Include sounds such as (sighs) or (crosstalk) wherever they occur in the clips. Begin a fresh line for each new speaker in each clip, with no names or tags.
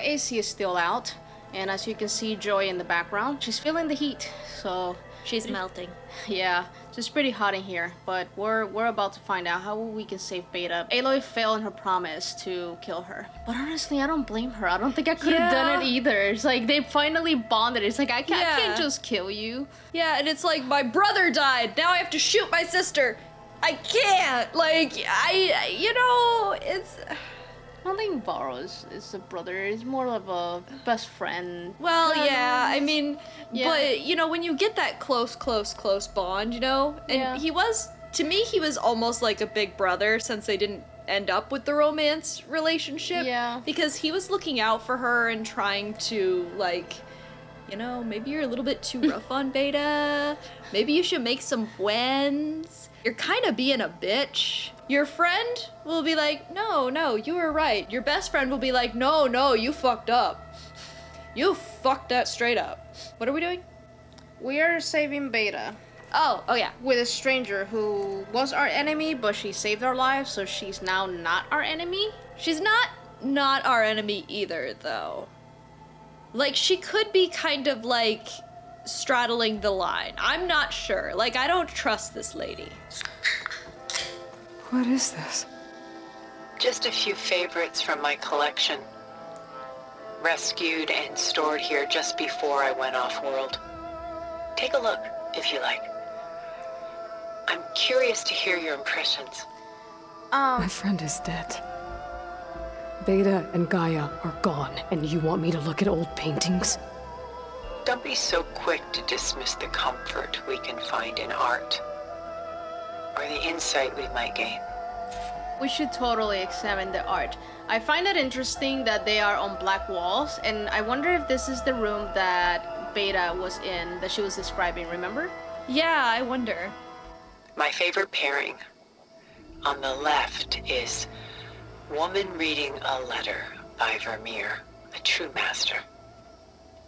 AC is still out, and as you can see Joy in the background, she's feeling the heat. So
She's melting. (laughs)
yeah, it's pretty hot in here. But we're we're about to find out how we can save Beta. Aloy failed in her promise to kill her, but honestly, I don't blame her. I don't think I could have done it either. It's like they finally bonded. It's like I can't, I can't just kill you.
Yeah, and it's like my brother died. Now I have to shoot my sister. I can't. Like I, you know, it's
I don't think Varl is, is a brother. He's more of a best friend.
well,
Kind
yeah.
of.
I mean,
Yeah.
but you know, when you get that close, close, close bond, you know, and
Yeah.
he was to me, he was almost like a big brother since they didn't end up with the romance relationship.
Yeah.
Because he was looking out for her and trying to like. You know, maybe you're a little bit too (laughs) rough on Beta. Maybe you should make some friends. You're kind of being a bitch. Your friend will be like, no, no, you were right. Your best friend will be like, no, no, you fucked up. You fucked that straight up. What are we doing?
We are saving Beta
Oh, oh yeah.
with a stranger who was our enemy, but she saved our lives, so she's now not our enemy.
She's not not our enemy either, though. Like she could be kind of like straddling the line. I'm not sure. Like I don't trust this lady.
What is this?
Just a few favorites from my collection. Rescued and stored here just before I went off-world. Take a look, if you like. I'm curious to hear your impressions.
Um,
My friend is dead. Beta and Gaia are gone, and you want me to look at old paintings?
Don't be so quick to dismiss the comfort we can find in art. Or the insight we might gain.
we should totally examine the art. I find it interesting that they are on black walls, and I wonder if this is the room that Beta was in that she was describing, remember?
Yeah, I wonder.
My favorite pairing. On the left is Woman Reading a Letter by Vermeer, a true master.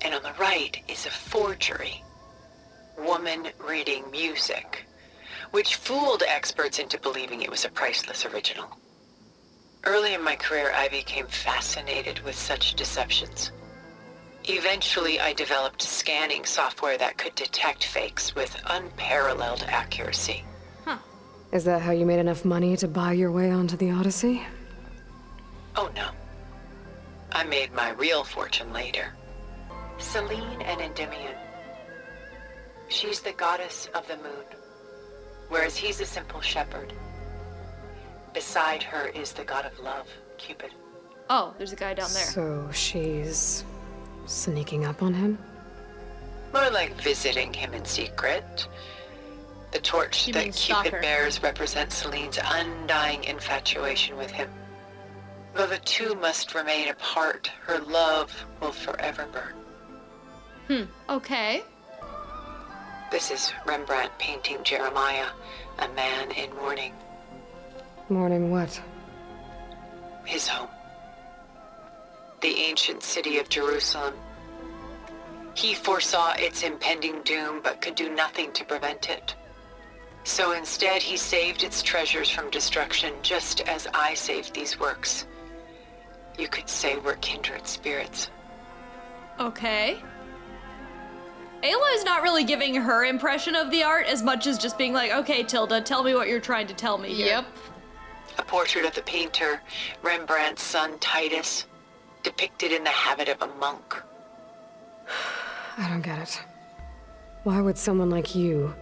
And on the right is a forgery. Woman Reading Music, which fooled experts into believing it was a priceless original. Early in my career, I became fascinated with such deceptions. Eventually, I developed scanning software that could detect fakes with unparalleled accuracy. Huh.
Is that how you made enough money to buy your way onto the Odyssey?
Oh no. I made my real fortune later. Selene and Endymion. She's the goddess of the moon, whereas he's a simple shepherd. Beside her is the god of love, Cupid.
Oh, there's a guy down there.
So she's sneaking up on him?
More like visiting him in secret. The torch
You
that Cupid
stalker.
bears represents Selene's undying infatuation with him. Though the two must remain apart, her love will forever burn.
Hmm, okay.
This is Rembrandt painting Jeremiah, a man in mourning,
Mourning what?
his home. The ancient city of Jerusalem. He foresaw its impending doom, but could do nothing to prevent it. So instead, he saved its treasures from destruction, just as I saved these works. You could say we're kindred spirits.
Okay. Aloy's not really giving her impression of the art as much as just being like, okay, Tilda, tell me what you're trying to tell me here.
Yep.
A portrait of the painter, Rembrandt's son Titus, depicted in the habit of a monk. (sighs)
I don't get it. Why would someone like you,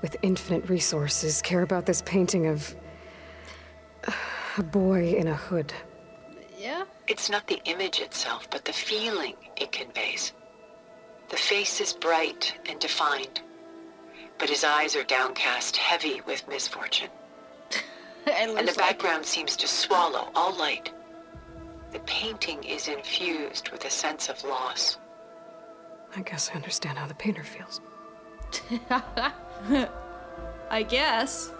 with infinite resources, care about this painting of (sighs) a boy in a hood?
Yeah.
It's not the image itself, but the feeling it conveys. The face is bright and defined, but his eyes are downcast, heavy with misfortune. (laughs) And the
looks like-
background seems to swallow all light. The painting is infused with a sense of loss.
I guess I understand how the painter feels. (laughs)
I guess.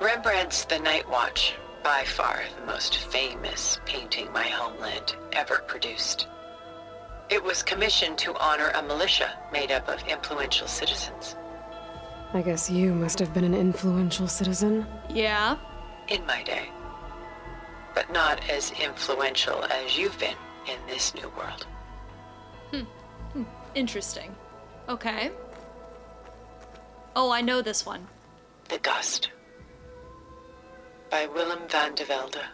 Rembrandt's The Night Watch, by far the most famous painting my homeland ever produced. It was commissioned to honor a militia made up of influential citizens.
I guess you must have been an influential citizen.
Yeah.
in my day. but not as influential as you've been in this new world. Hmm.
Interesting. Okay. Oh, I know this one.
The Gust. By Willem van de Velde,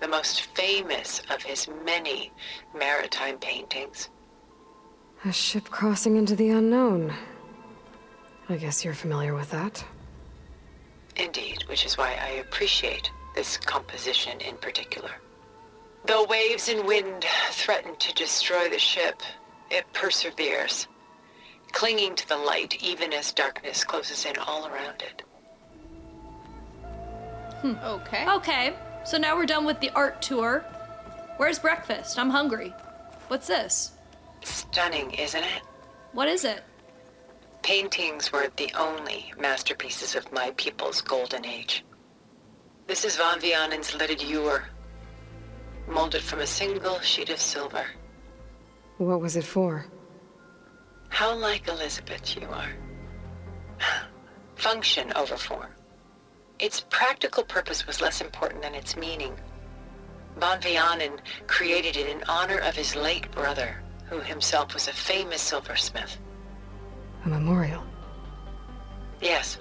the most famous of his many maritime paintings.
A ship crossing into the unknown. I guess you're familiar with that.
Indeed, which is why I appreciate this composition in particular. Though waves and wind threaten to destroy the ship, it perseveres, clinging to the light even as darkness closes in all around it. Hmm.
Okay.
Okay, so now we're done with the art tour. Where's breakfast? I'm hungry. What's this?
Stunning, isn't it?
What is it?
Paintings were the only masterpieces of my people's golden age. This is Van Vianen's leaded ewer, molded from a single sheet of silver.
What was it for?
How like Elizabeth you are. (sighs) Function over form. Its practical purpose was less important than its meaning. Van Vianen created it in honor of his late brother, who himself was a famous silversmith.
A memorial.
Yes.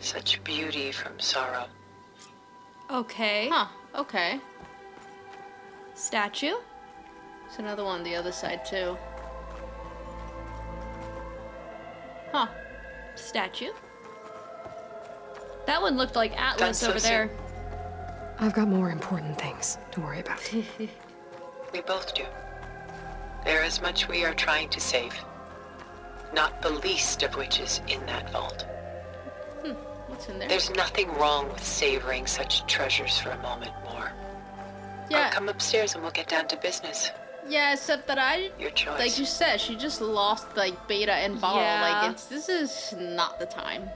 Such beauty from sorrow.
Okay.
Huh. Okay.
Statue?
There's another one on the other side too. Huh.
Statue? That one looked like Atlas
so
over
soon.
there.
I've got more important things to worry about. (laughs)
We both do. There is much we are trying to save. Not the least of which is in that vault. Hmm.
What's in there?
There's nothing wrong with savoring such treasures for a moment more.
yeah.
Or come upstairs and we'll get down to business.
Yeah, except that I,
Your choice.
like you said, she just lost like Beta and Varl.
Yeah.
Like it's this is not the time.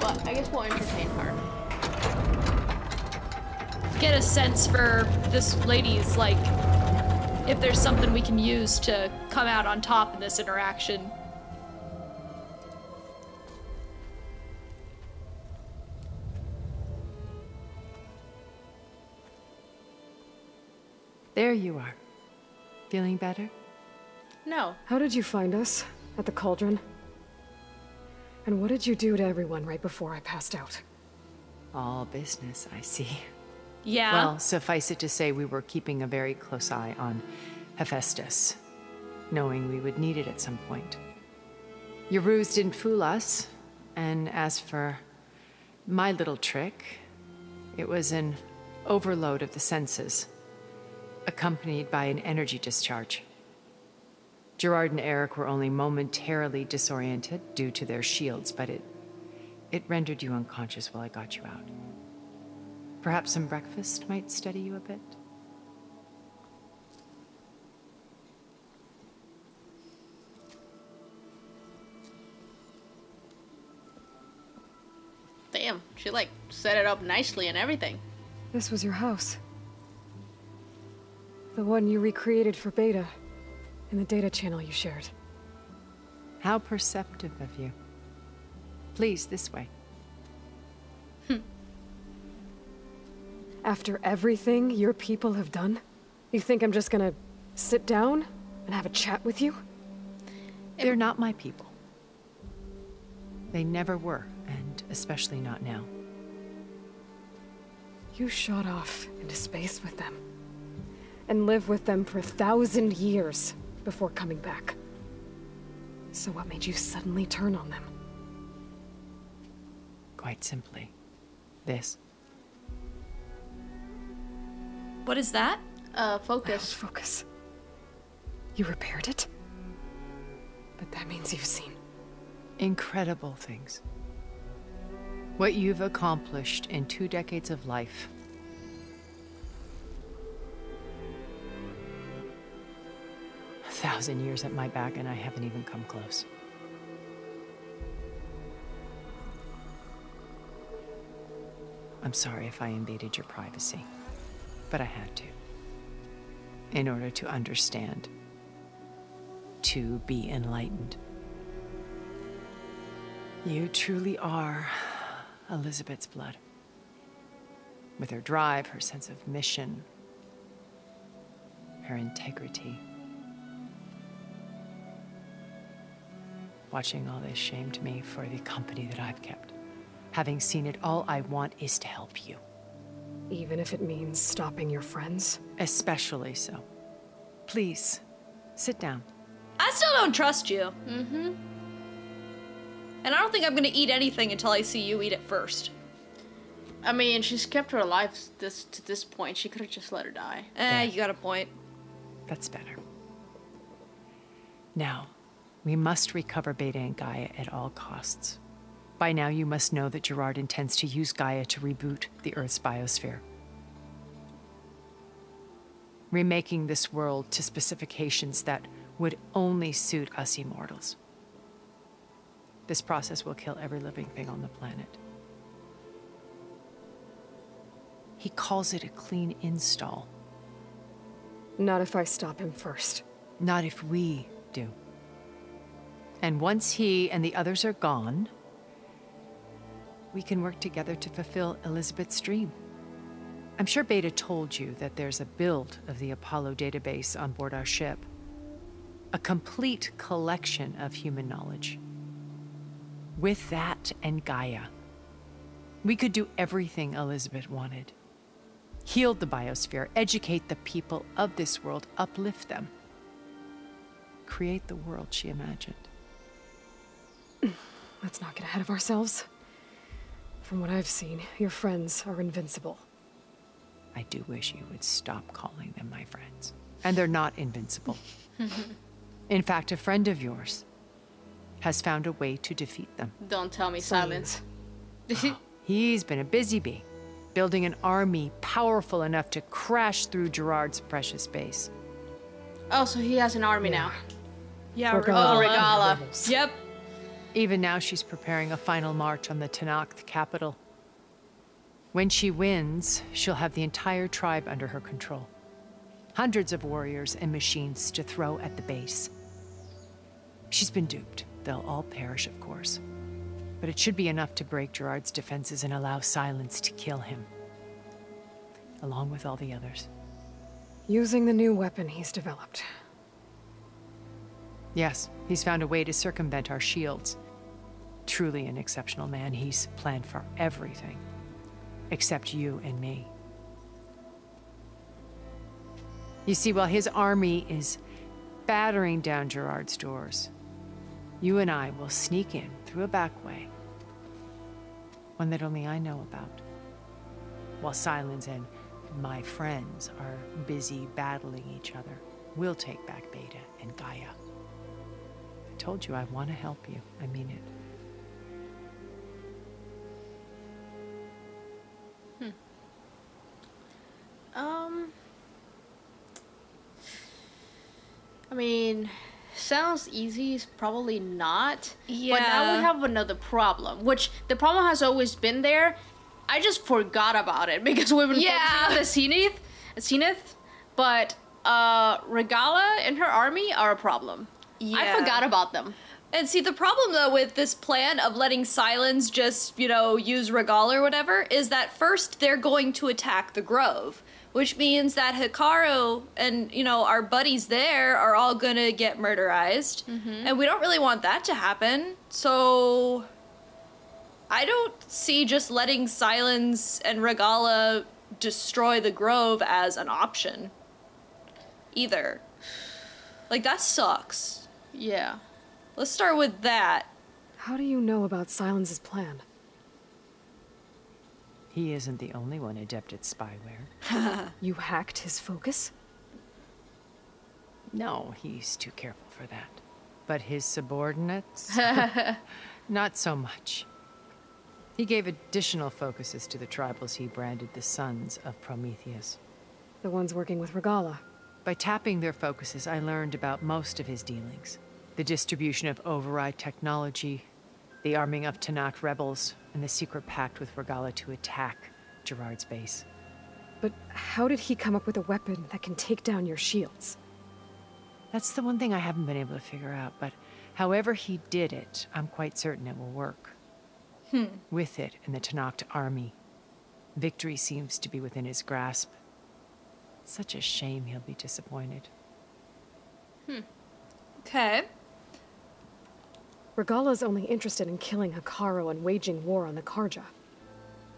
But I guess we'll entertain her.
Get a sense for this lady's, like, if there's something we can use to come out on top in this interaction.
There you are. Feeling better?
No.
How did you find us? At the cauldron? And what did you do to everyone right before I passed out?
All business, I see.
Yeah.
Well, suffice it to say, we were keeping a very close eye on Hephaestus, knowing we would need it at some point. Your ruse didn't fool us, and as for my little trick, it was an overload of the senses, accompanied by an energy discharge. Gerard and Erik were only momentarily disoriented due to their shields, but it it rendered you unconscious while I got you out. Perhaps some breakfast might steady you a bit?
Damn. She like set it up nicely and everything.
This was your house. The one you recreated for Beta. In the data channel you shared.
How perceptive of you. Please, this way.
After everything your people have done? You think I'm just gonna sit down and have a chat with you?
They're not my people. They never were, and especially not now.
You shot off into space with them. And lived with them for a thousand years before coming back. So what made you suddenly turn on them?
Quite simply. This.
What is that?
Uh,
Just
focus.
focus. You repaired it? But that means you've seen.
Incredible things. What you've accomplished in two decades of life. A thousand years at my back, and I haven't even come close. I'm sorry if I invaded your privacy, but I had to. In order to understand, to be enlightened. You truly are Elizabeth's blood. With her drive, her sense of mission, her integrity. Watching all this shamed me for the company that I've kept. Having seen it, all I want is to help you.
Even if it means stopping your friends?
Especially so. Please, sit down.
I still don't trust you. Mm-hmm. And I don't think I'm gonna eat anything until I see you eat it first.
I mean, she's kept her alive this to this point. She could have just let her die.
Eh, you got a point.
That's better. Now, we must recover Beta and Gaia at all costs. By now, you must know that Gerard intends to use Gaia to reboot the Earth's biosphere. Remaking this world to specifications that would only suit us immortals. This process will kill every living thing on the planet. He calls it a clean install.
Not if I stop him first.
Not if we do. And once he and the others are gone, we can work together to fulfill Elizabeth's dream. I'm sure Beta told you that there's a build of the Apollo database on board our ship. A complete collection of human knowledge. With that and Gaia, we could do everything Elizabeth wanted. Heal the biosphere, educate the people of this world, uplift them. Create the world she imagined. (sighs)
Let's not get ahead of ourselves. From what I've seen, your friends are invincible.
I do wish you would stop calling them my friends. And they're not invincible. (laughs) In fact, a friend of yours has found a way to defeat them.
Don't tell me Sylens. (laughs)
Ah, he's been a busy bee, building an army powerful enough to crash through Gerard's precious base.
oh, so he has an army now.
Yeah,
Regalla.
Oh, Regalla.
Regalla.
Yep.
Even now, she's preparing a final march on the Tenakth capital. When she wins, she'll have the entire tribe under her control. Hundreds of warriors and machines to throw at the base. She's been duped. They'll all perish, of course. But it should be enough to break Gerard's defenses and allow Sylens to kill him. Along with all the others.
Using the new weapon he's developed.
Yes, he's found a way to circumvent our shields. Truly an exceptional man. He's planned for everything. Except you and me. You see, while his army is battering down Gerard's doors, you and I will sneak in through a back way. One that only I know about. While Sylens and my friends are busy battling each other, we'll take back Beta and Gaia. I told you I want to help you. I mean it.
Um. I mean, sounds easy. It's probably not. Yeah. But now we have another problem, which the problem has always been there. I just forgot about it (laughs) because we've been
Yeah.
focusing on the Zenith, Zenith, but uh, Regalla and her army are a problem.
Yeah.
I forgot about them.
And see, the problem though with this plan of letting Sylens just, you know, use Regal or whatever is that first they're going to attack the Grove, which means that Hekarro and, you know, our buddies there are all gonna get murderized. Mm-hmm. And we don't really want that to happen. So. I don't see just letting Sylens and Regalla destroy the Grove as an option. Either. Like, that sucks.
Yeah.
Let's start with that.
How do you know about Sylens's plan?
He isn't the only one adept at spyware. (laughs)
You hacked his focus?
No, he's too careful for that. But his subordinates? (laughs) (laughs) Not so much. He gave additional focuses to the tribals he branded the Sons of Prometheus.
The ones working with Regalla.
By tapping their focuses, I learned about most of his dealings the distribution of override technology, the arming of Tenakth rebels, and the secret pact with Regalla to attack Gerard's base.
But how did he come up with a weapon that can take down your shields?
That's the one thing I haven't been able to figure out, but however he did it, I'm quite certain it will work. Hmm. With it and the Tenakth army, Victory seems to be within his grasp. Such a shame he'll be disappointed. Hmm.
Okay.
Regalla's only interested in killing Hekarro and waging war on the Carja.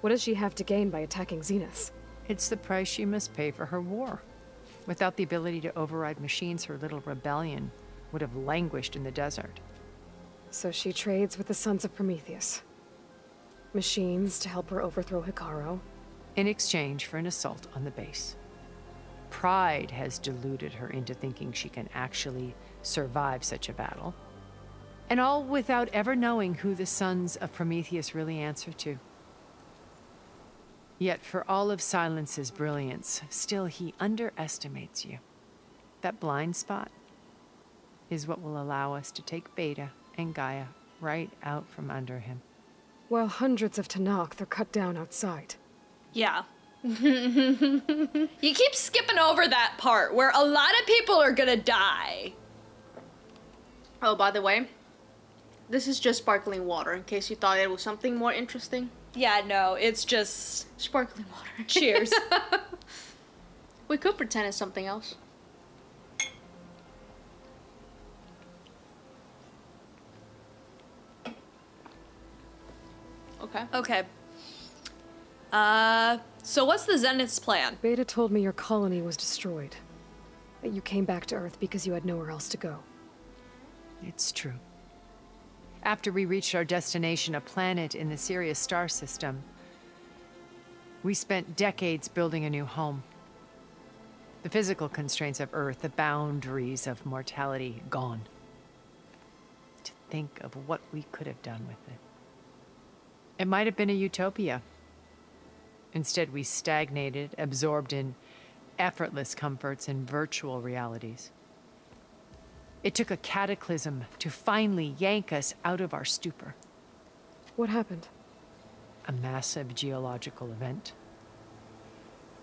What does she have to gain by attacking Zenith?
It's the price she must pay for her war. Without the ability to override machines, her little rebellion would have languished in the desert.
So she trades with the Sons of Prometheus. Machines to help her overthrow Hekarro.
in exchange for an assault on the base. Pride has deluded her into thinking she can actually survive such a battle. And all without ever knowing who the sons of Prometheus really answer to. Yet, for all of Sylens's brilliance, still he underestimates you. That blind spot is what will allow us to take Beta and Gaia right out from under him.
While hundreds of Tenakth are cut down outside.
Yeah. (laughs) you keep skipping over that part where a lot of people are gonna die.
Oh, by the way, this is just sparkling water in case you thought it was something more interesting.
Yeah, no, it's just
Sparkling water. (laughs)
cheers.
we could pretend it's something else. Okay.
okay. Uh, so what's the Zenith's plan?
Beta told me your colony was destroyed. That you came back to Earth because you had nowhere else to go.
It's true. After we reached our destination, a planet in the Sirius star system, we spent decades building a new home. The physical constraints of Earth, the boundaries of mortality, gone. To think of what we could have done with it. It might have been a utopia. Instead, we stagnated, absorbed in effortless comforts and virtual realities. It took a cataclysm to finally yank us out of our stupor.
What happened?
A massive geological event.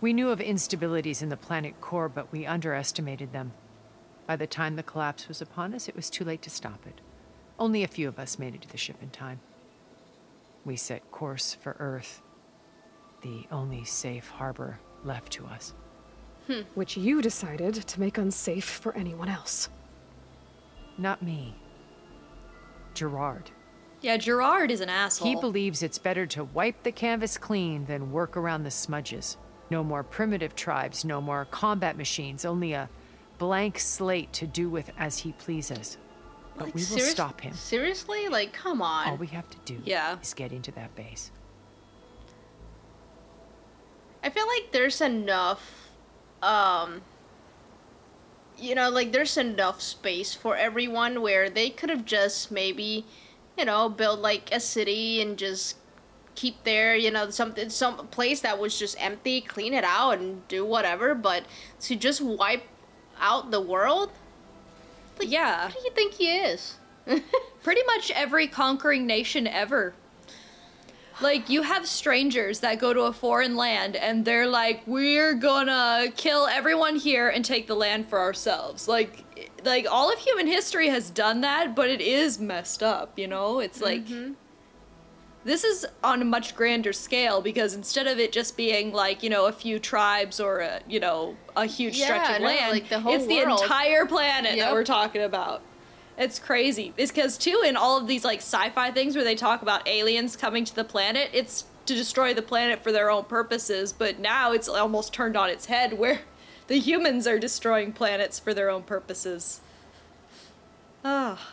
We knew of instabilities in the planet core, but we underestimated them. By the time the collapse was upon us, it was too late to stop it. Only a few of us made it to the ship in time. We set course for Earth, the only safe harbor left to us. Hmm.
Which you decided to make unsafe for anyone else.
Not me. Gerard.
Yeah, Gerard is an asshole.
He believes it's better to wipe the canvas clean than work around the smudges. No more primitive tribes, no more combat machines, only a blank slate to do with as he pleases. But
Like,
we will stop him.
Seriously? Like, come on.
All we have to do
Yeah.
is get into that base.
I feel like there's enough, um, you know, like there's enough space for everyone where they could have just maybe, you know, built like a city and just keep there, you know, something, some place that was just empty, clean it out and do whatever. But to just wipe out the world,
yeah,
what do you think he is? (laughs)
pretty much every conquering nation ever. Like you have strangers that go to a foreign land and they're like, "We're gonna kill everyone here and take the land for ourselves." Like, like all of human history has done that, but it is messed up. You know, it's like mm-hmm. this is on a much grander scale because instead of it just being like you know a few tribes or a you know a huge stretch of
no,
land,
like the whole
it's the entire planet that we're talking about. It's crazy. It's because too in all of these like sci-fi things where they talk about aliens coming to the planet, it's to destroy the planet for their own purposes. But now it's almost turned on its head where (laughs) the humans are destroying planets for their own purposes. Ah.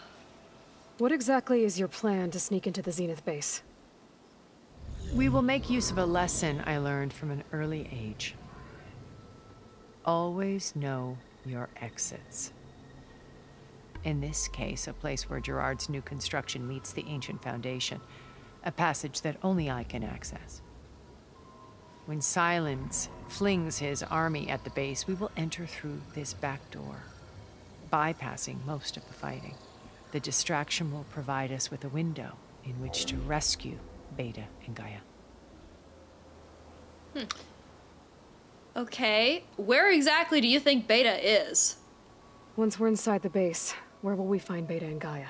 What exactly is your plan to sneak into the Zenith base?
We will make use of a lesson I learned from an early age. Always know your exits. In this case, a place where Gerard's new construction meets the ancient foundation, a passage that only I can access. When Silence flings his army at the base, we will enter through this back door, bypassing most of the fighting. The distraction will provide us with a window in which to rescue Beta and Gaia. Hmm.
Okay, where exactly do you think Beta is?
Once we're inside the base, where will we find Beta and Gaia?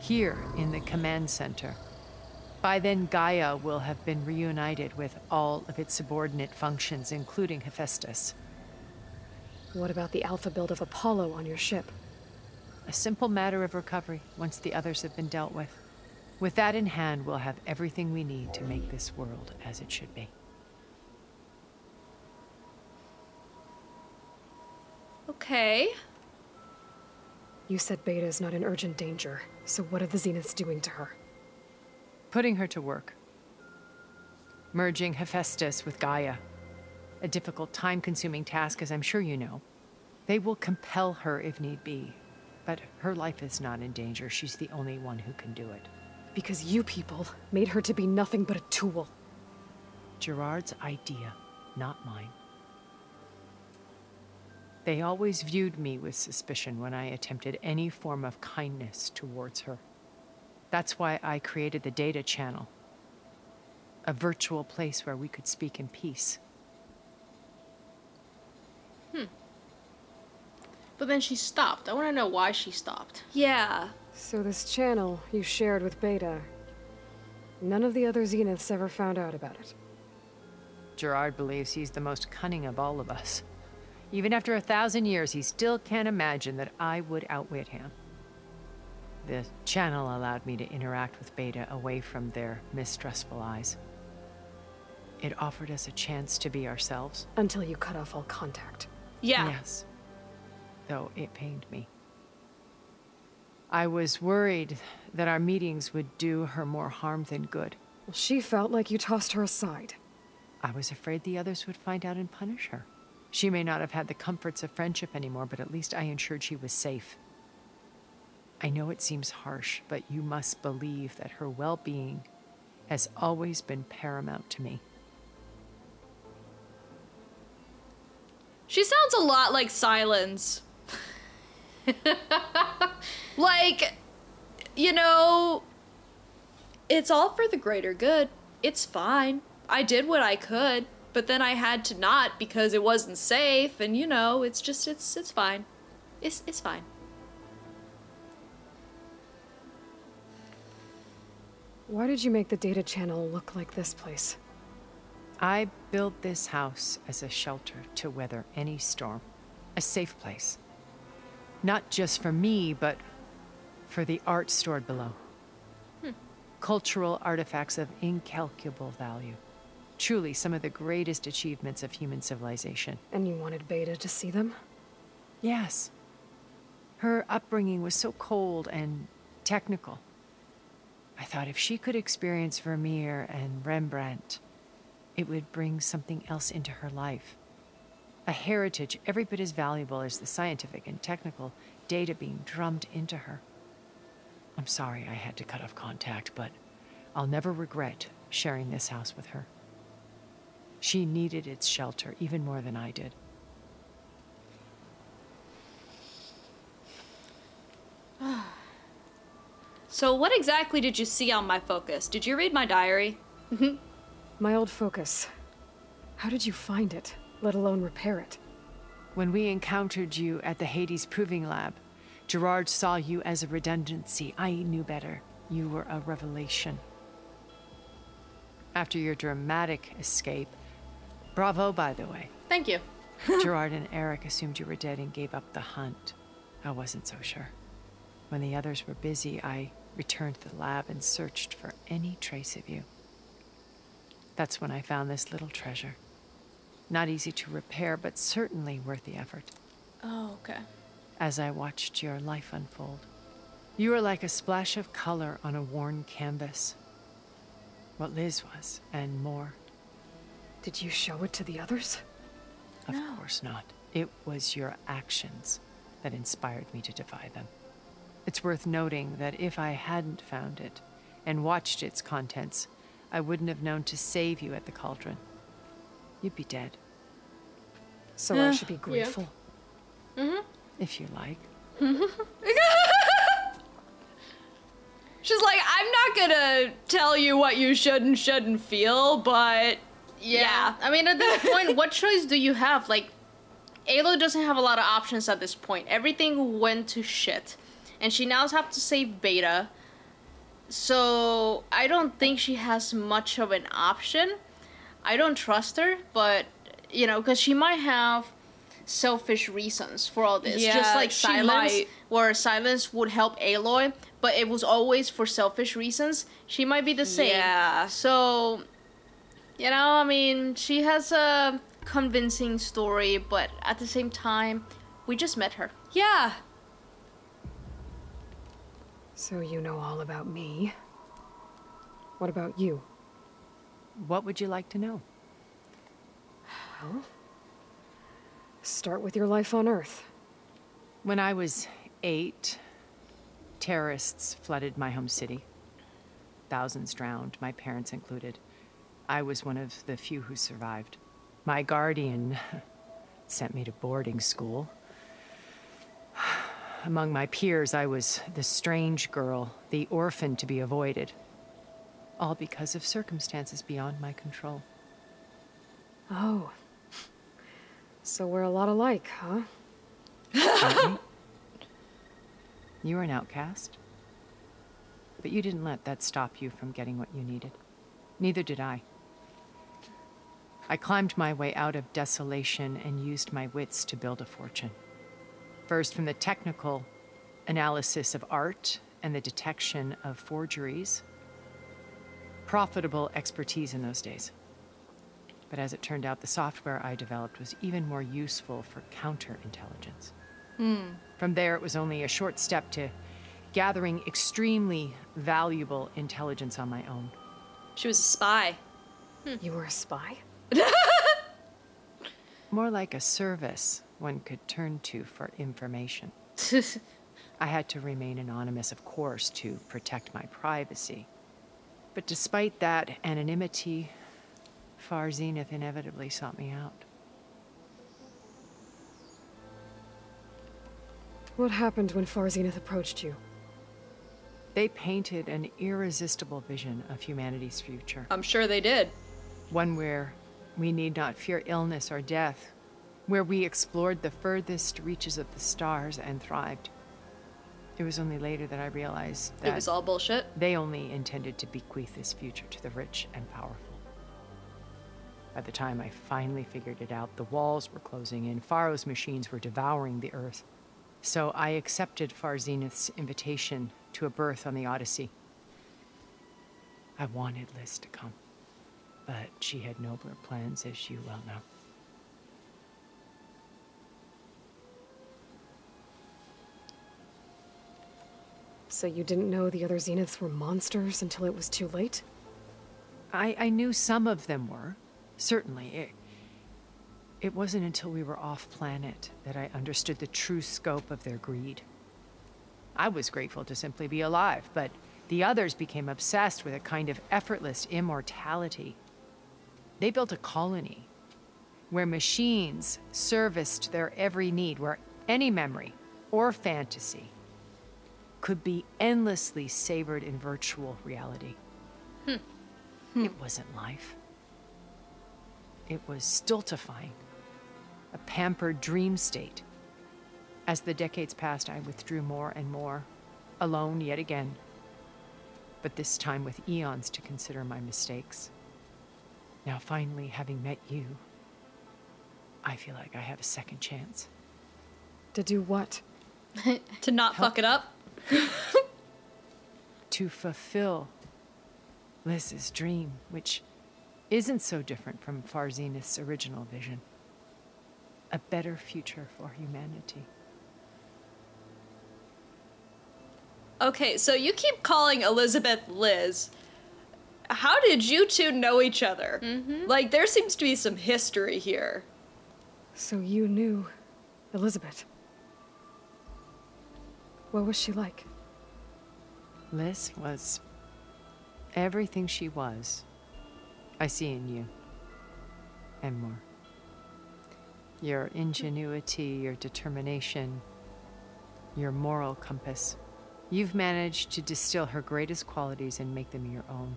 Here in the command center. By then, Gaia will have been reunited with all of its subordinate functions, including Hephaestus.
What about the alpha build of Apollo on your ship?
A simple matter of recovery once the others have been dealt with. With that in hand, we'll have everything we need to make this world as it should be.
Okay.
You said Beta is not in urgent danger, so what are the Zeniths doing to her?
Putting her to work. Merging Hephaestus with Gaia. A difficult, time consuming task, as I'm sure you know. They will compel her if need be. But her life is not in danger. She's the only one who can do it.
Because you people made her to be nothing but a tool.
Gerard's idea, not mine. They always viewed me with suspicion when I attempted any form of kindness towards her. That's why I created the data channel. A virtual place where we could speak in peace. Hmm.
But then she stopped. I want to know why she stopped.
Yeah.
So this channel you shared with Beta, none of the other Zeniths ever found out about it.
Gerard believes he's the most cunning of all of us. Even after a thousand years, he still can't imagine that I would outwit him. The channel allowed me to interact with Beta away from their mistrustful eyes. It offered us a chance to be ourselves.
Until you cut off all contact.
Yeah.
Yes. Though it pained me. I was worried that our meetings would do her more harm than good.
Well, she felt like you tossed her aside.
I was afraid the others would find out and punish her. She may not have had the comforts of friendship anymore, but at least I ensured she was safe. I know it seems harsh, but you must believe that her well being has always been paramount to me.
She sounds a lot like Sylens. (laughs) like, you know, it's all for the greater good. It's fine. I did what I could, but then I had to not because it wasn't safe, and you know, it's just it's it's fine. It's it's fine.
Why did you make the data channel look like this place?
I built this house as a shelter to weather any storm, a safe place. Not just for me, but for the art stored below. Hmm. Cultural artifacts of incalculable value. Truly some of the greatest achievements of human civilization.
And you wanted Beta to see them?
Yes. Her upbringing was so cold and technical. I thought if she could experience Vermeer and Rembrandt, it would bring something else into her life. A heritage every bit as valuable as the scientific and technical data being drummed into her. I'm sorry I had to cut off contact, but I'll never regret sharing this house with her. She needed its shelter even more than I did. (sighs)
So, what exactly did you see on my focus? Did you read my diary? Mm-hmm.
My old focus. How did you find it, let alone repair it?
When we encountered you at the Hades Proving Lab, Gerard saw you as a redundancy. I knew better. You were a revelation. After your dramatic escape, bravo, by the way,
Thank you. (laughs)
Gerard and Erik assumed you were dead and gave up the hunt. I wasn't so sure. When the others were busy, I returned to the lab and searched for any trace of you. That's when I found this little treasure. Not easy to repair, but certainly worth the effort.
Oh, okay.
As I watched your life unfold, you were like a splash of color on a worn canvas. What Liz was, and more.
Did you show it to the others?
Of course not. It was your actions that inspired me to defy them. It's worth noting that if I hadn't found it and watched its contents, I wouldn't have known to save you at the cauldron. You'd be dead,
So I should be grateful.
mm-hmm if you like. (laughs)
She's like, I'm not gonna tell you what you should and shouldn't feel, but
Yeah. I mean, at this point, what choice do you have? Like, Aloy doesn't have a lot of options at this point. Everything went to shit. And she now has to save Beta. so I don't think she has much of an option. I don't trust her, but you know, because she might have selfish reasons for all this.
Yeah,
Just like Sylens,
might.
where Sylens would help Aloy, but it was always for selfish reasons. She might be the same.
Yeah.
So, you know, I mean, she has a convincing story, but at the same time, we just met her.
Yeah.
So you know all about me. What about you?
What would you like to know?
Well, Start with your life on Earth.
When I was eight, terrorists flooded my home city. Thousands drowned, my parents included. I was one of the few who survived. My guardian (laughs) sent me to boarding school. (sighs) Among my peers, I was the strange girl, the orphan to be avoided. All because of circumstances beyond my control.
Oh. So we're a lot alike, huh?
You were an outcast. But you didn't let that stop you from getting what you needed. Neither did I. I climbed my way out of desolation and used my wits to build a fortune. First, from the technical analysis of art and the detection of forgeries. Profitable expertise in those days. But as it turned out, the software I developed was even more useful for counterintelligence. Hmm. From there, it was only a short step to gathering extremely valuable intelligence on my own.
She was a spy.
You were a spy?
More like a service one could turn to for information. (laughs) I had to remain anonymous, of course, to protect my privacy. But despite that anonymity, Far Zenith inevitably sought me out.
What happened when Far Zenith approached you?
They painted an irresistible vision of humanity's future.
I'm sure they did.
one where we need not fear illness or death, where we explored the furthest reaches of the stars and thrived. It was only later that I realized that
It was all bullshit.
they only intended to bequeath this future to the rich and powerful. By the time I finally figured it out, the walls were closing in, Faro's machines were devouring the earth. So I accepted Far Zenith's invitation to a berth on the Odyssey. I wanted Liz to come, but she had nobler plans, as you well know.
So you didn't know the other Zeniths were monsters until it was too late?
I, I knew some of them were, certainly. It, it wasn't until we were off planet that I understood the true scope of their greed. I was grateful to simply be alive, but the others became obsessed with a kind of effortless immortality. They built a colony where machines serviced their every need, where any memory or fantasy could be endlessly savored in virtual reality. Hmm. It hmm. wasn't life. It was stultifying, a pampered dream state. As the decades passed, I withdrew more and more, alone yet again, but this time with eons to consider my mistakes. Now, finally, having met you, I feel like I have a second chance.
To do what? (laughs)
To not fuck it up. (laughs)
to fulfill Liz's dream, which isn't so different from Far Zenith's original vision. A better future for humanity.
Okay, so you keep calling Elizabeth Liz. How did you two know each other? Mm-hmm. Like, there seems to be some history here.
So you knew Elizabeth. What was she like?
Liz was everything she was. I see in you. And more. Your ingenuity, your determination, your moral compass. You've managed to distill her greatest qualities and make them your own.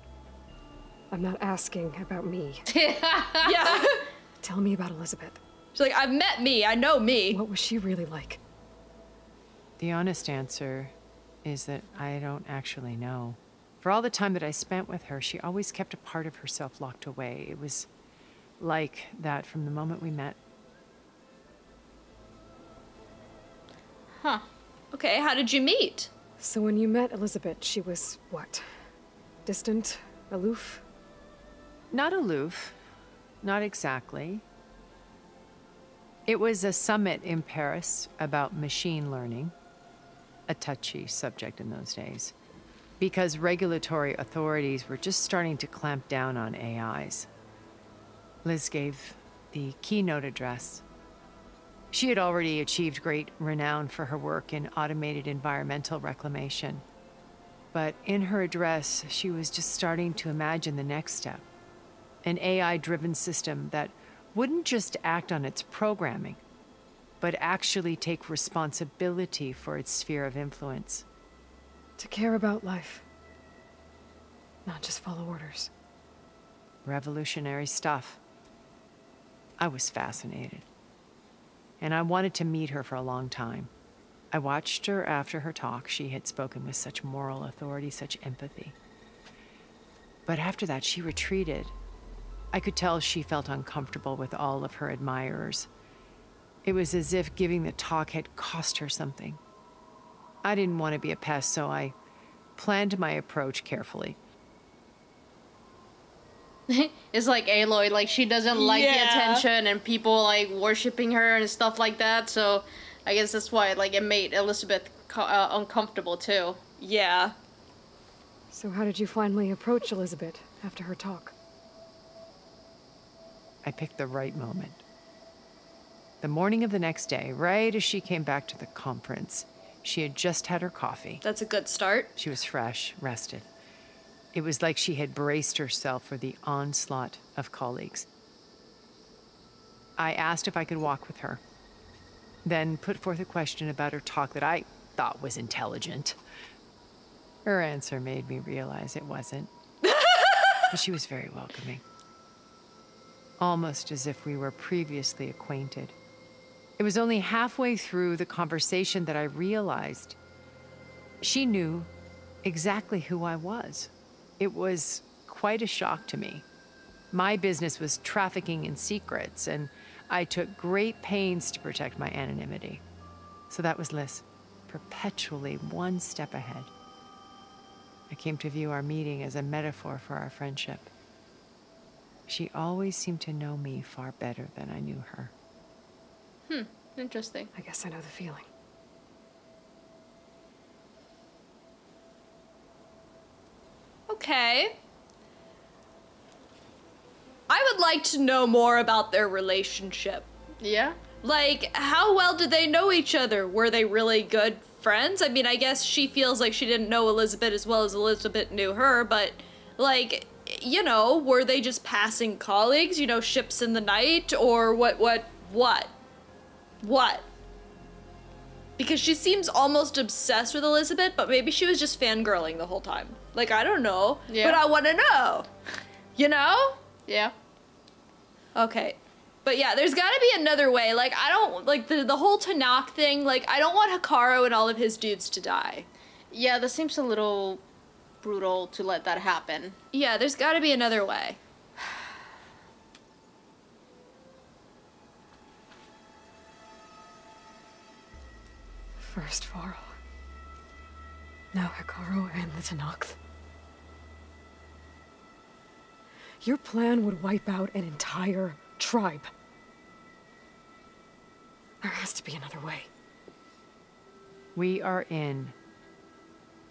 I'm not asking about me. (laughs)
Yeah. (laughs)
Tell me about Elizabeth.
She's like, I've met me. I know me.
What was she really like?
The honest answer is that I don't actually know. For all the time that I spent with her, she always kept a part of herself locked away. It was like that from the moment we met.
Huh.
Okay, how did you meet?
So when you met Elizabeth, she was what? Distant? Aloof?
Not aloof. Not exactly. It was a summit in Paris about machine learning, a touchy subject in those days, because regulatory authorities were just starting to clamp down on AIs. Liz gave the keynote address. She had already achieved great renown for her work in automated environmental reclamation. But in her address, she was just starting to imagine the next step an AI driven system that wouldn't just act on its programming, but actually take responsibility for its sphere of influence.
To care about life. Not just follow orders.
Revolutionary stuff. I was fascinated. And I wanted to meet her for a long time. I watched her after her talk. She had spoken with such moral authority, such empathy. But after that, she retreated I could tell she felt uncomfortable with all of her admirers. It was as if giving the talk had cost her something. I didn't want to be a pest, so I planned my approach carefully. (laughs)
it's like Aloy, like she doesn't like
Yeah.
the attention and people like worshiping her and stuff like that. So I guess that's why like it made Elizabeth uh, uncomfortable too.
Yeah.
So how did you finally approach Elizabeth after her talk?
I picked the right moment. The morning of the next day, right as she came back to the conference, she had just had her coffee.
That's a good start.
She was fresh, rested. It was like she had braced herself for the onslaught of colleagues. I asked if I could walk with her, then put forth a question about her talk that I thought was intelligent. Her answer made me realize it wasn't. (laughs) but she was very welcoming, almost as if we were previously acquainted. It was only halfway through the conversation that I realized she knew exactly who I was. It was quite a shock to me. My business was trafficking in secrets, and I took great pains to protect my anonymity. So that was Liz, perpetually one step ahead. I came to view our meeting as a metaphor for our friendship. She always seemed to know me far better than I knew her.
Hmm, interesting.
I guess I know the feeling.
Okay. I would like to know more about their relationship.
Yeah.
Like, how well did they know each other? Were they really good friends? I mean, I guess she feels like she didn't know Elizabeth as well as Elizabeth knew her, but, like, you know, were they just passing colleagues, you know, ships in the night? Or what, what, what? What? Because she seems almost obsessed with Elizabeth, but maybe she was just fangirling the whole time. Like, I don't know.
Yeah.
But I want to know. You know?
Yeah.
Okay. But yeah, there's gotta be another way. Like, I don't, like, the, the whole Tenakth thing, like, I don't want Hekarro and all of his dudes to die.
Yeah, that seems a little brutal to let that happen.
Yeah, there's gotta be another way.
First Varl. Now Hekarro and the Tenakth. Your plan would wipe out an entire tribe. There has to be another way.
We are in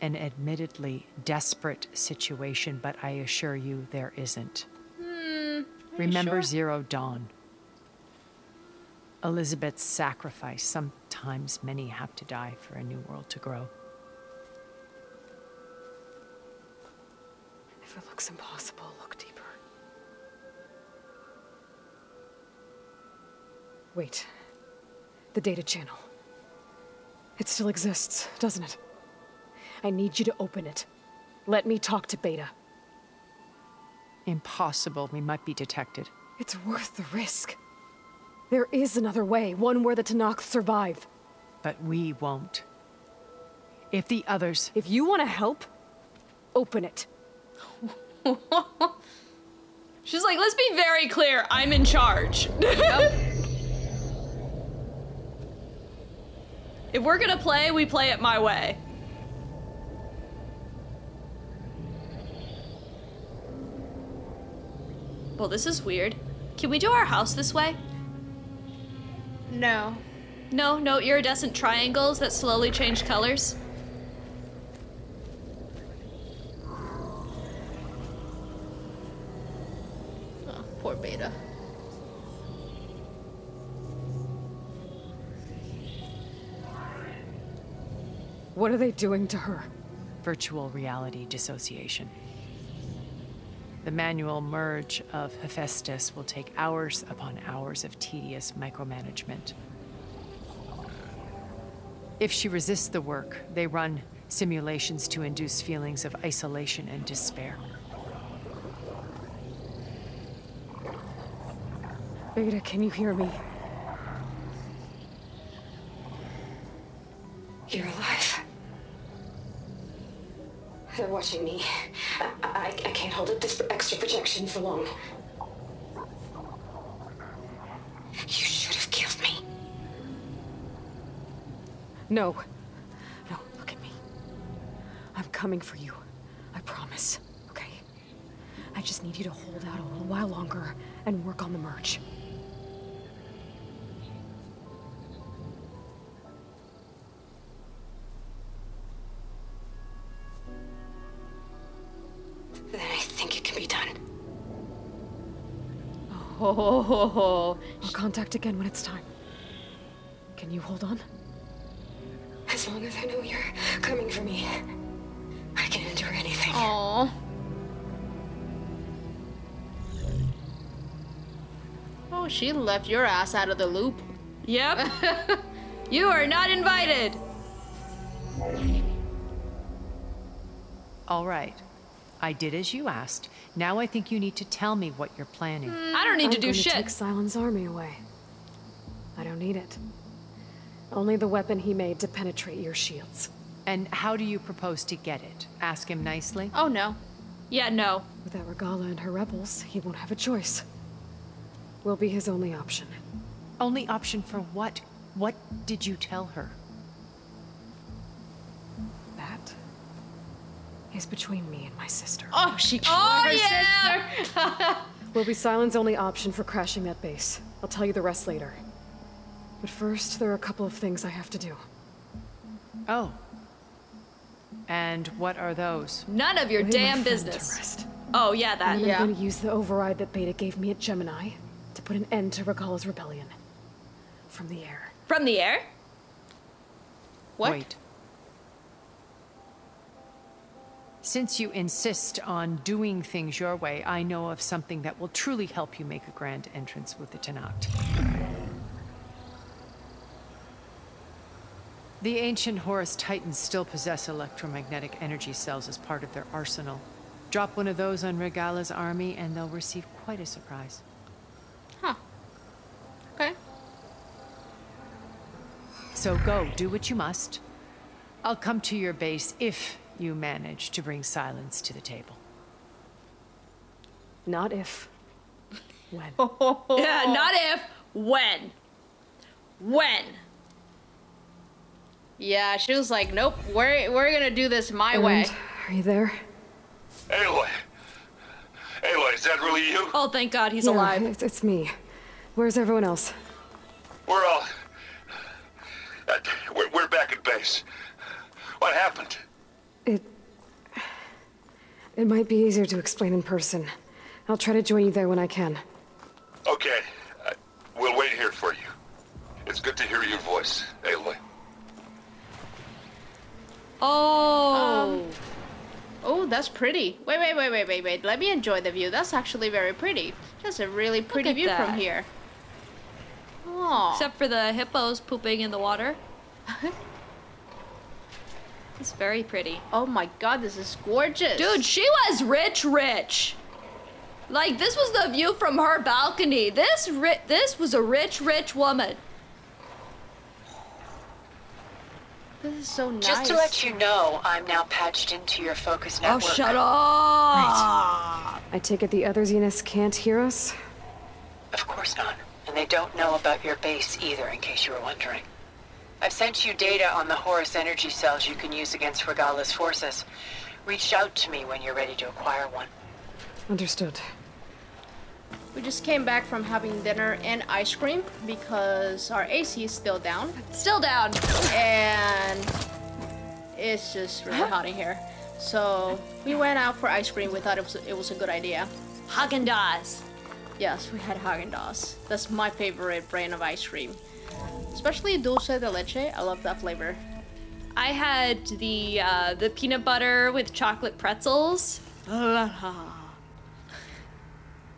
an admittedly desperate situation, but I assure you there isn't. Hmm, Remember
sure?
Zero Dawn. Elizabeth's sacrifice. Sometimes many have to die for a new world to grow.
If it looks impossible, look deeper. Wait. The data channel. It still exists, doesn't it? I need you to open it. Let me talk to Beta.
Impossible. We might be detected.
It's worth the risk. There is another way, one where the Tenakth survive.
But we won't. If the others.
If you want to help, Open it. (laughs)
She's like, let's be very clear, I'm in charge. (laughs) if we're gonna play, we play it my way. Well, this is weird. Can we do our house this way?
No.
No, no iridescent triangles that slowly change colors.
Oh, poor Beta.
What are they doing to her?
Virtual reality dissociation. The manual merge of Hephaestus will take hours upon hours of tedious micromanagement. If she resists the work, they run simulations to induce feelings of isolation and despair.
Beta, can you hear me? You're alive. They're watching me. For long. You should have killed me. No. No, look at me. I'm coming for you. I promise. Okay? I just need you to hold out a little while longer and work on the merge.
Oh, (laughs)
I'll contact again when it's time. Can you hold on? As long as I know you're coming for me, I can endure anything.
Aw. Oh, she left your ass out of the loop.
Yep. (laughs) you are not invited.
All right. I did as you asked. Now I think you need to tell me what you're planning. Mm.
I don't need
I'm
to do
going
shit.
take Sylens' army away. I don't need it. Only the weapon he made to penetrate your shields.
And how do you propose to get it? Ask him nicely?
Oh no.
Yeah, no.
Without Regalla and her rebels, he won't have a choice. We'll be his only option.
Only option for what? What did you tell her?
Is between me and my sister.
Oh, she oh, killed
Oh,
her
yeah!
sister. (laughs)
Will be Sylens' only option for crashing that base. I'll tell you the rest later. But first, there are a couple of things I have to do.
Oh. And what are those?
None of your
Lay
damn business.
rest.
Oh, yeah, that.
And then
Yeah.
I'm going to use the override that Beta gave me at Gemini to put an end to Regalla's rebellion. From the air.
From the air?
What?
Wait. Since you insist on doing things your way, I know of something that will truly help you make a grand entrance with the Tenakth. The ancient Horus Titans still possess electromagnetic energy cells as part of their arsenal. Drop one of those on Regalla's army, and they'll receive quite a surprise.
Huh. Okay.
So go, do what you must. I'll come to your base if you manage to bring Sylens to the table.
Not if. When. (laughs)
Yeah, not if. When. When.
Yeah, she was like, nope, we're, we're gonna do this my way.
Are you there?
Aloy! Aloy, is that really you?
Oh, thank God he's
Yeah,
alive.
It's, it's me. Where's everyone else?
We're all. Uh, we're, we're back at base. What happened?
It. It might be easier to explain in person. I'll try to join you there when I can.
Okay, uh, we'll wait here for you. It's good to hear your voice, Aloy.
Oh.
Oh, that's pretty. Wait, wait, wait, wait, wait, wait. Let me enjoy the view. That's actually very pretty. That's a really pretty
at
view from here. Oh.
Except for the hippos pooping in the water. (laughs) it's very pretty.
oh my god, this is gorgeous.
Dude, she was rich, rich. Like this was the view from her balcony. This ri- this was a rich, rich woman.
This is so nice.
Just to let you know, I'm now patched into your focus network.
Oh,
network.
shut up!
I take it the other Zeniths can't hear us?
Of course not. And they don't know about your base either, in case you were wondering. I've sent you data on the Horus energy cells you can use against Regalla's forces. Reach out to me when you're ready to acquire one.
Understood.
We just came back from having dinner and ice cream because our AC is still down
Still down.
and it's just really hot in here. So we went out for ice cream. We thought it was it was a good idea.
Haagen Dazs.
Yes, we had Haagen Dazs. That's my favorite brand of ice cream, especially dulce de leche. I love that flavor.
I had the uh, the peanut butter with chocolate pretzels.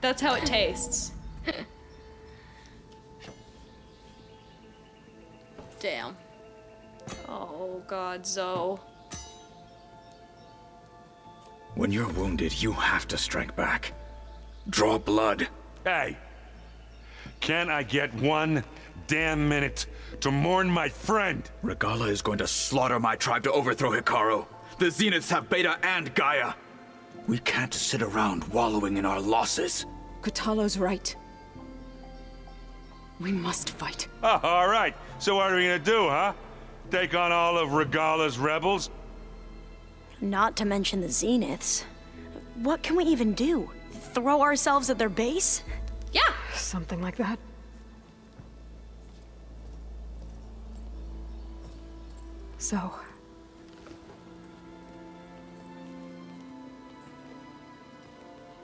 That's how it tastes.
Damn.
Oh God, Zo.
When you're wounded, you have to strike back. Draw blood.
Hey, can I get one damn minute to mourn my friend?
Regalla is going to slaughter my tribe to overthrow Hekarro. The Zeniths have Beta and Gaia. We can't sit around wallowing in our losses.
Kotallo's right. We must fight.
Oh, all right. So what are we gonna do, huh? Take on all of Regalla's rebels?
Not to mention the Zeniths. What can we even do? Throw ourselves at their base?
Yeah.
Something like that. So,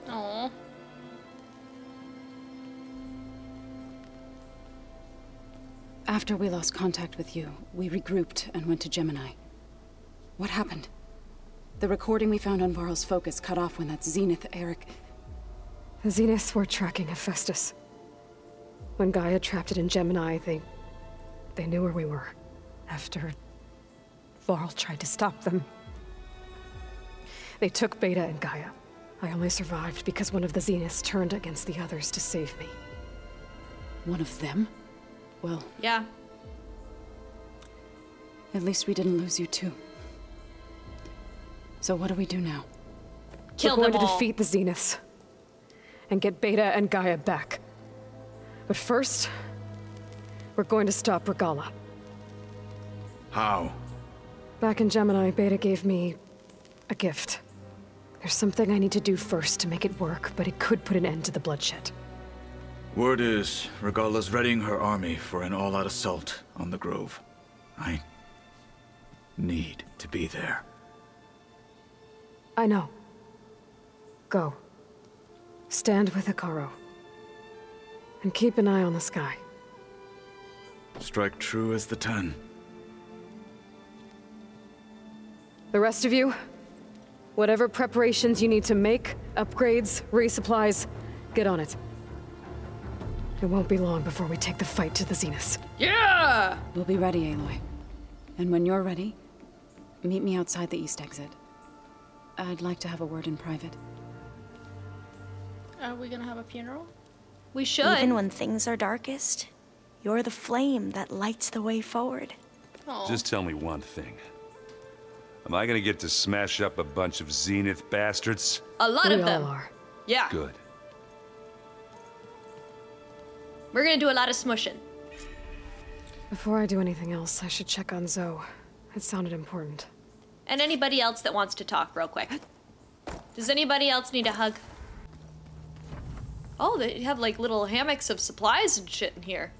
Oh.
After we lost contact with you, we regrouped and went to Gemini. What happened? The recording we found on Varl's focus cut off when that Zenith Erik.
the Zeniths were tracking Hephaestus. When Gaia trapped it in Gemini, they... they knew where we were. After... Varl tried to stop them. They took Beta and Gaia. I only survived because one of the Zeniths turned against the others to save me.
One of them? Well,
Yeah.
at least we didn't lose you too. So what do we do now?
Kill
we're going
them
to
all.
defeat the Zeniths. And get Beta and Gaia back. But first... We're going to stop Regalla.
How?
Back in Gemini, Beta gave me... a gift. There's something I need to do first to make it work, but it could put an end to the bloodshed.
Word is, Regalla's readying her army for an all-out assault on the Grove. I... need to be there.
I know. Go. Stand with Hekarro. And keep an eye on the sky.
Strike true as the ten.
The rest of you, whatever preparations you need to make, upgrades, resupplies, get on it. It won't be long before we take the fight to the Zeniths.
Yeah.
We'll be ready, Aloy. And when you're ready, meet me outside the east exit. I'd like to have a word in private.
Are we gonna have a funeral?
We should.
Even when things are darkest, you're the flame that lights the way forward.
Oh.
Just tell me one thing. Am I gonna get to smash up a bunch of Zenith bastards?
a lot
we
of
all
them.
are.
Yeah.
Good.
We're gonna do a lot of smushing.
Before I do anything else, I should check on Zo. It sounded important.
And anybody else that wants to talk real quick. Does anybody else need a hug? Oh, they have like little hammocks of supplies and shit in here.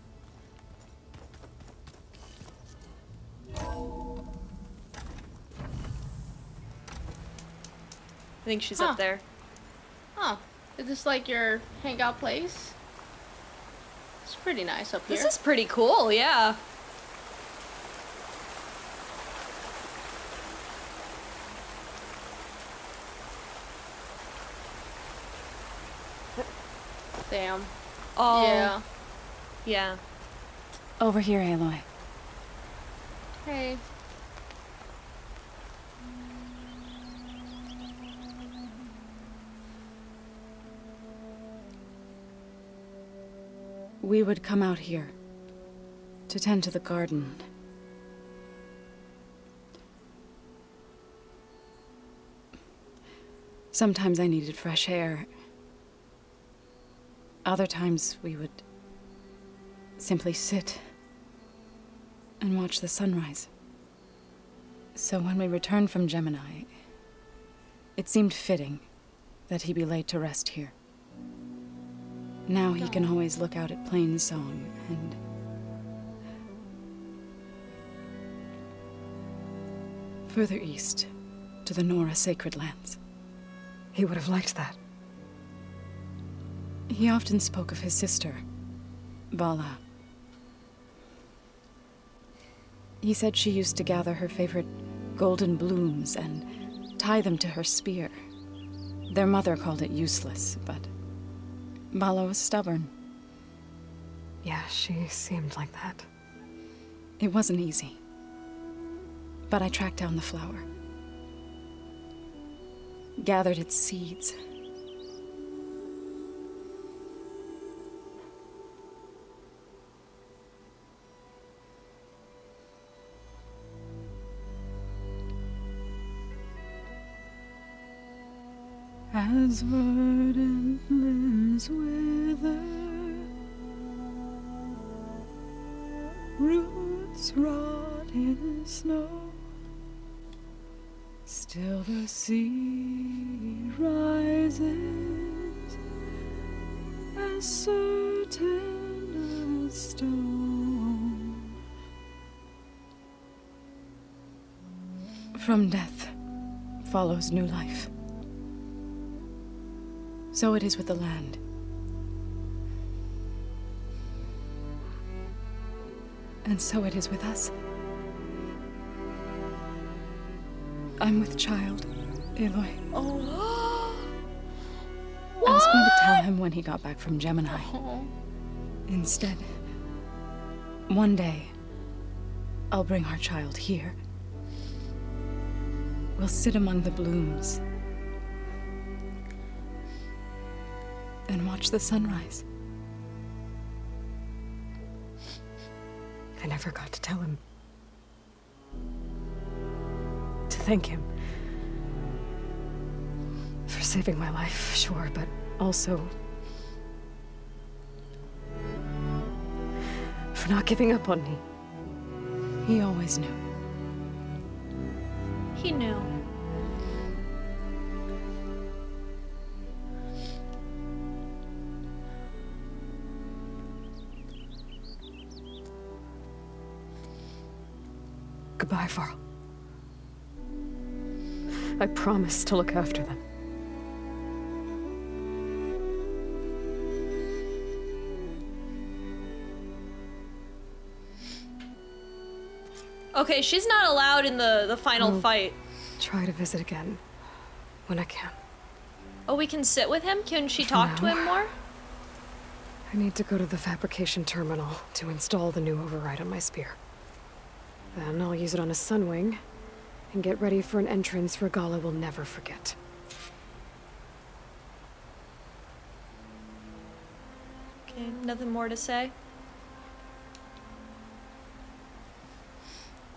Think she's
Huh.
up there.
Huh. Is this like your hangout place? It's pretty nice up here.
This is pretty cool, yeah.
Damn.
Oh,
Yeah.
yeah.
Over here, Aloy.
Hey.
We would come out here to tend to the garden. Sometimes I needed fresh air. Other times we would simply sit and watch the sunrise. So when we returned from Gemini, it seemed fitting that he be laid to rest here. Now he can always look out at Plainsong and further east to the Nora sacred lands.
He would have liked that.
He often spoke of his sister, Vala. He said she used to gather her favorite golden blooms and tie them to her spear. Their mother called it useless, but Vala was stubborn.
Yeah, she seemed like that.
It wasn't easy. But I tracked down the flower. Gathered its seeds. As verdant limbs wither, roots rot in snow, still the sea rises as certain as stone. From death follows new life. So it is with the land. And so it is with us. I'm with child, Aloy.
Oh. (gasps)
I was going to tell him when he got back from Gemini. Oh. Instead, one day, I'll bring our child here. We'll sit among the blooms and watch the sunrise.
Never got to tell him. To thank him. For saving my life, sure, but also. for not giving up on me.
He always knew.
He knew.
Goodbye, Varl. I promise to look after them.
Okay, she's not allowed in the the final
Oh.
fight.
Try to visit again when I can.
Oh, we can sit with him. Can she
For
talk to him more?
I need to go to the fabrication terminal to install the new override on my spear. Then I'll use it on a sunwing and get ready for an entrance Regalla will never forget.
Okay, nothing more to say.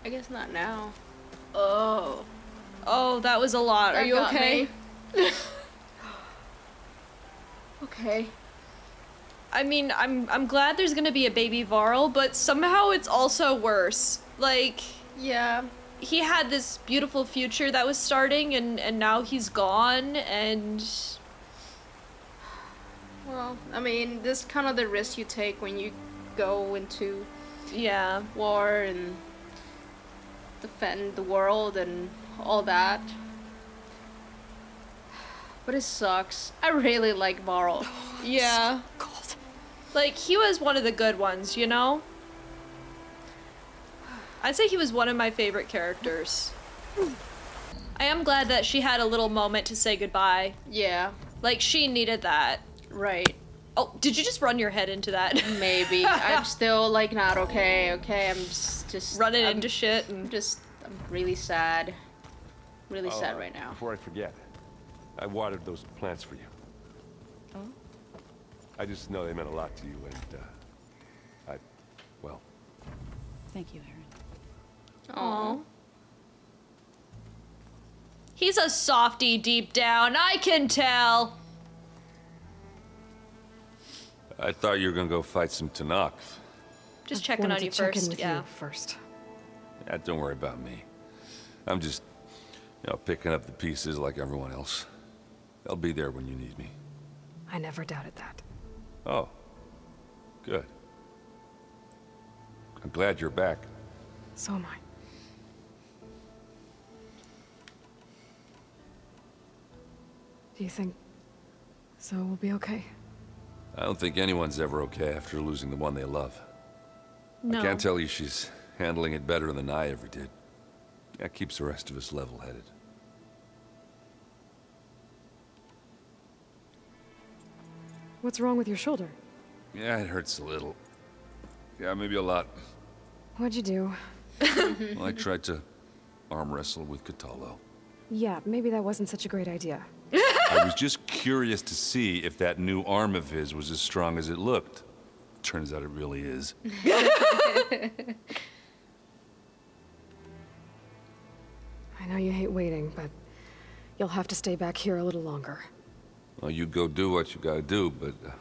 I guess not now. Oh.
Oh, that was a lot. Are you okay? (laughs)
okay.
I mean, I'm I'm glad there's gonna be a baby Varl, but somehow it's also worse. Like
Yeah.
he had this beautiful future that was starting, and and now he's gone, and
Well, I mean, this kind of the risk you take when you go into
yeah.
war and defend the world and all that. But it sucks. I really like Varl. (laughs)
Oh, yeah.
Cold.
Like he was one of the good ones, you know? I'd say he was one of my favorite characters. I am glad that she had a little moment to say goodbye.
Yeah,
Like she needed that.
right.
Oh, did you just run your head into that? (laughs)
Maybe. I'm still like not okay, okay? I'm just just
Running
I'm
into shit
I'm
and
just I'm really sad. Really sad
Uh,
right now.
Before I forget, I watered those plants for you.
Oh.
I just know they meant a lot to you, and uh, I, well,
Thank you, Erend.
Aw.
He's a softy deep down, I can tell.
I thought you were gonna go fight some Tenakth.
Just
I
checking on you first. yeah.
you first.
Yeah, don't worry about me. I'm just, you know, picking up the pieces like everyone else. I'll be there when you need me.
I never doubted that.
Oh, good. I'm glad you're back.
So am I. you think so we'll be okay?
I don't think anyone's ever okay after losing the one they love.
No.
I can't tell you she's handling it better than I ever did. That keeps the rest of us level-headed.
What's wrong with your shoulder?
Yeah, it hurts a little. Yeah, maybe a lot.
What'd you do?
Well, I tried to arm wrestle with Kotallo.
Yeah, maybe that wasn't such a great idea.
I was just curious to see if that new arm of his was as strong as it looked. Turns out it really is. (laughs)
I know you hate waiting, but you'll have to stay back here a little longer.
Well, you go do what you gotta do, but uh,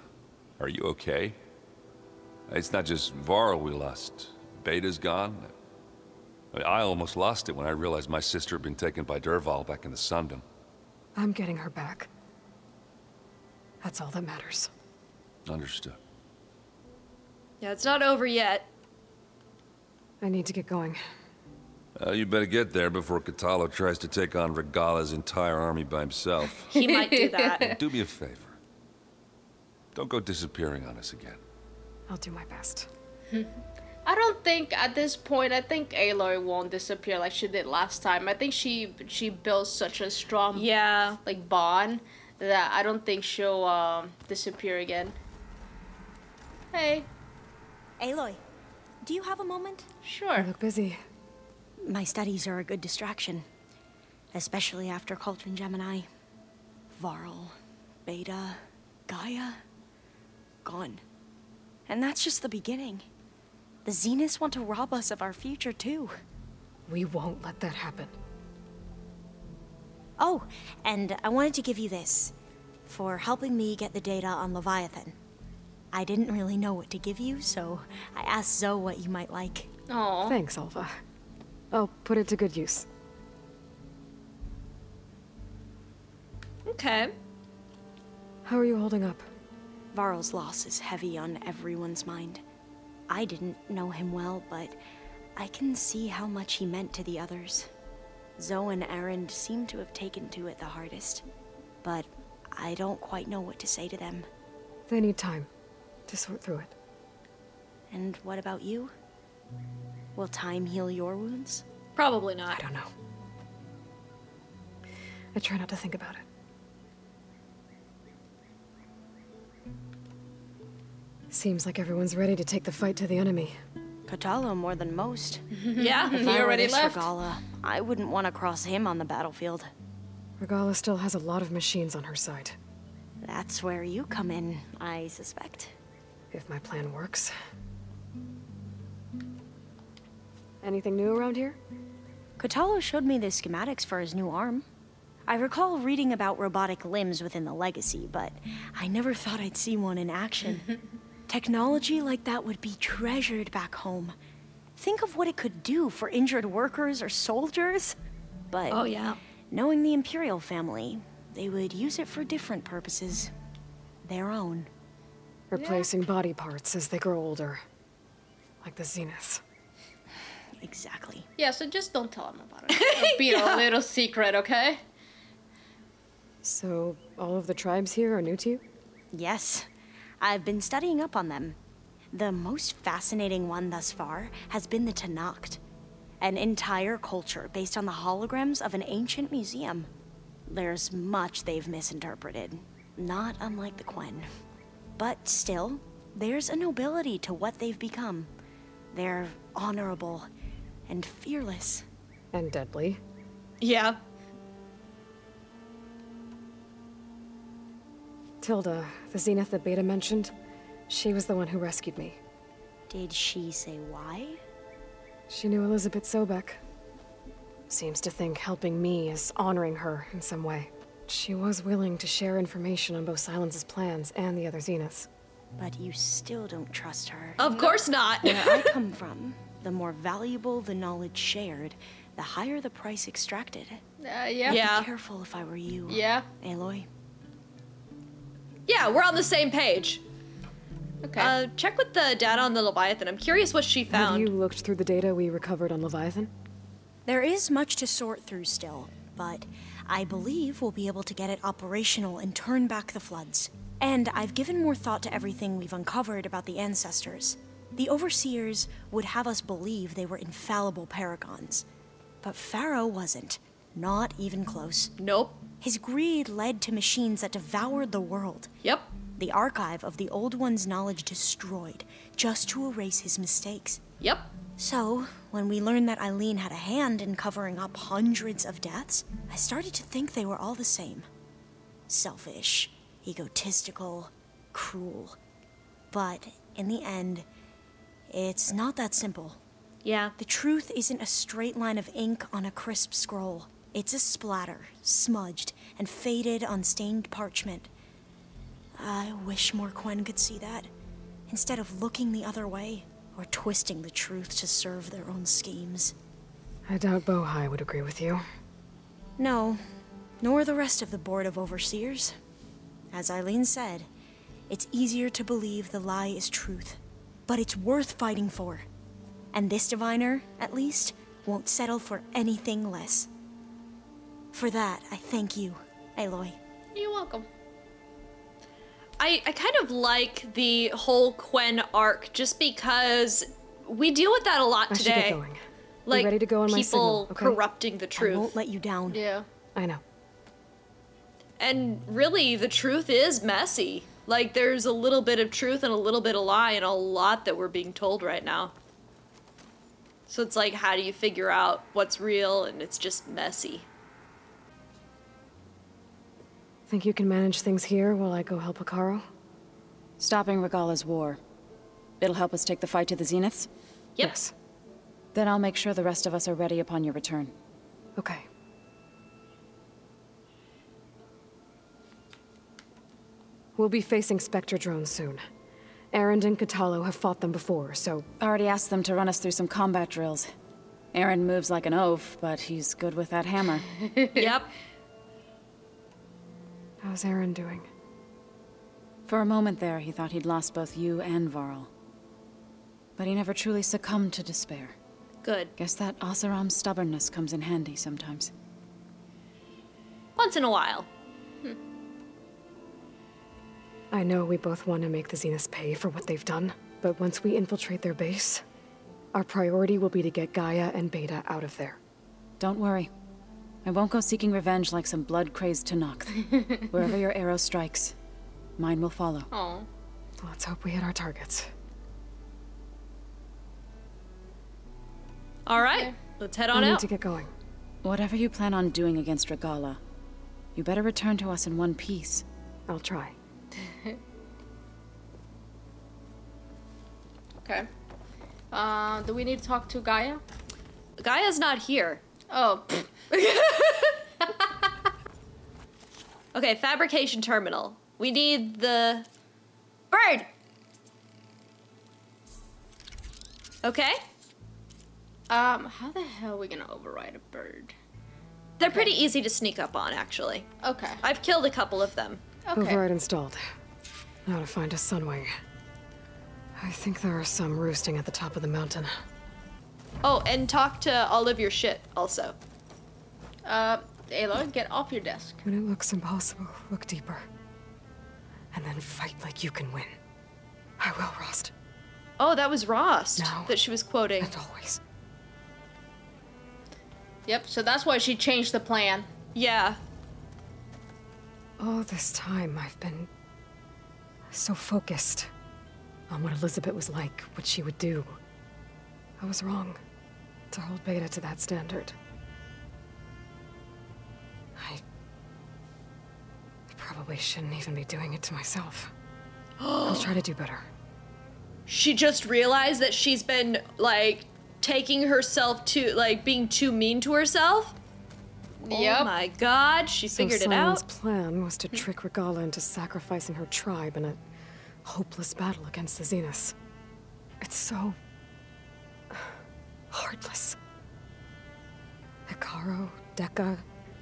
are you okay? It's not just Varl we lost. Beta's gone. I, mean, I almost lost it when I realized my sister had been taken by Derval back in the Sundom.
I'm getting her back. That's all that matters.
Understood.
Yeah, it's not over yet.
I need to get going.
Uh, you better get there before Kotallo tries to take on Regalla's entire army by himself. (laughs)
He might do that. (laughs)
do me a favor. Don't go disappearing on us again.
I'll do my best. (laughs)
I don't think at this point. I think Aloy won't disappear like she did last time. I think she she built such a strong
Yeah.
like bond that I don't think she'll um, disappear again. Hey,
Aloy, do you have a moment?
You
sure.
look busy.
My studies are a good distraction, especially after Cauldron Gemini. Varl, Beta, Gaia, gone. And that's just the beginning. The Zeniths want to rob us of our future, too.
We won't let that happen.
Oh, and I wanted to give you this for helping me get the data on Leviathan. I didn't really know what to give you, so I asked Zo what you might like.
Oh,
Thanks, Alva. I'll put it to good use.
Okay.
How are you holding up?
Varl's loss is heavy on everyone's mind. I didn't know him well, but I can see how much he meant to the others. Zo and Erend seem to have taken to it the hardest, but I don't quite know what to say to them.
They need time to sort through it.
And what about you? Will time heal your wounds?
Probably not.
I don't know. I try not to think about it. Seems like everyone's ready to take the fight to the enemy.
Kotallo more than most. (laughs)
Yeah,
If
he
I were
already
this
left.
Regalla, I wouldn't want to cross him on the battlefield.
Regalla still has a lot of machines on her side.
That's where you come in, I suspect.
If my plan works. Anything new around here?
Kotallo showed me the schematics for his new arm. I recall reading about robotic limbs within the Legacy, but I never thought I'd see one in action. (laughs) Technology like that would be treasured back home. Think of what it could do for injured workers or soldiers. But
Oh, yeah.
knowing the Imperial family, they would use it for different purposes. Their own.
Replacing body parts as they grow older. Like the Zeniths.
Exactly.
yeah. So just don't tell him about it. (laughs) It'll be a little secret, okay?
So, all of the tribes here are new to you?
Yes, I've been studying up on them. The most fascinating one thus far has been the Tenakth, an entire culture based on the holograms of an ancient museum. There's much they've misinterpreted, not unlike the Quen. But still, there's a nobility to what they've become. They're honorable and fearless.
And deadly.
Yeah.
Tilda, the Zenith that Beta mentioned, she was the one who rescued me.
Did she say why?
She knew Elizabeth Sobeck. Seems to think helping me is honoring her in some way. She was willing to share information on both Sylens's plans and the other Zeniths.
But you still don't trust her.
Of course not.
Where I (laughs) come from, the more valuable the knowledge shared, the higher the price extracted.
Uh, yeah.
Yeah.
Be careful if I were you.
Yeah.
Aloy.
Yeah, we're on the same page.
Okay.
Uh, check with the data on the Leviathan. I'm curious what she found.
Have
found.
you looked through the data we recovered on Leviathan?
There is much to sort through still, but I believe we'll be able to get it operational and turn back the floods. And I've given more thought to everything we've uncovered about the ancestors. The Overseers would have us believe they were infallible paragons. But Faro wasn't. Not even close.
Nope.
His greed led to machines that devoured the world.
Yep.
The archive of the Old One's knowledge destroyed, just to erase his mistakes.
Yep.
So, when we learned that Eileen had a hand in covering up hundreds of deaths, I started to think they were all the same. Selfish, egotistical, cruel. But in the end, it's not that simple.
Yeah.
The truth isn't a straight line of ink on a crisp scroll. It's a splatter, smudged and faded on stained parchment. I wish more Quen could see that, instead of looking the other way or twisting the truth to serve their own schemes.
I doubt Bohai would agree with you.
No, nor the rest of the Board of Overseers. As Eileen said, it's easier to believe the lie is truth, but it's worth fighting for. And this diviner, at least, won't settle for anything less. For that, I thank you, Aloy.
You're welcome.
I, I kind of like the whole Quen arc just because we deal with that a lot
I should
today.
get going.
Like
ready to go on my
people
signal, okay?
corrupting the truth.
I
truth.
won't let you down.
Yeah.
I know.
And really, the truth is messy. Like, there's a little bit of truth and a little bit of lie and a lot that we're being told right now. So it's like, how do you figure out what's real and it's just messy?
Think you can manage things here while I go help Hekarro?
Stopping Regalla's war. It'll help us take the fight to the Zeniths?
Yep.
Yes.
Then I'll make sure the rest of us are ready upon your return.
Okay. We'll be facing Spectre drones soon. Erend and Kotallo have fought them before, so I
Already asked them to run us through some combat drills. Erend moves like an oaf, but he's good with that hammer. (laughs)
yep.
How's Erend doing?
For a moment there, he thought he'd lost both you and Varl. But he never truly succumbed to despair.
Good.
Guess that Oseram's stubbornness comes in handy sometimes.
Once in a while. Hmm.
I know we both want to make the Zeniths pay for what they've done, but once we infiltrate their base, our priority will be to get Gaia and Beta out of there.
Don't worry. I won't go seeking revenge like some blood-crazed Tenakth. (laughs) Wherever your arrow strikes, mine will follow.
Oh.
Let's hope we hit our targets.
All right. Let's head on
I
on
need
out.
to get going.
Whatever you plan on doing against Regalla, you better return to us in one piece.
I'll try. (laughs)
Okay. Uh, do we need to talk to Gaia?
Gaia's not here.
Oh. (laughs)
Okay, fabrication terminal. We need the bird. Okay.
Um, how the hell are we gonna override a bird?
They're pretty easy to sneak up on, actually.
Okay.
I've killed a couple of them.
Okay.
Override installed. Now to find a sunwing. I think there are some roosting at the top of the mountain.
Oh, and talk to all of your shit also.
Uh, Aloy, get off your desk.
When it looks impossible, look deeper. And then fight like you can win. I will, Rost.
Oh, that was Rost
No.
that she was quoting.
And always.
Yep, so that's why she changed the plan.
Yeah.
All this time, I've been so focused on what Elizabeth was like, what she would do. I was wrong to hold Beta to that standard. Probably shouldn't even be doing it to myself. I'll try to do better. (gasps)
She just realized that she's been like taking herself to like being too mean to herself. Oh my god, she
So
figured it
Sylens'
out.
plan was to trick Regalla into sacrificing her tribe in a hopeless battle against the Zeniths. It's so... (sighs) heartless. Hekarro, Dekka,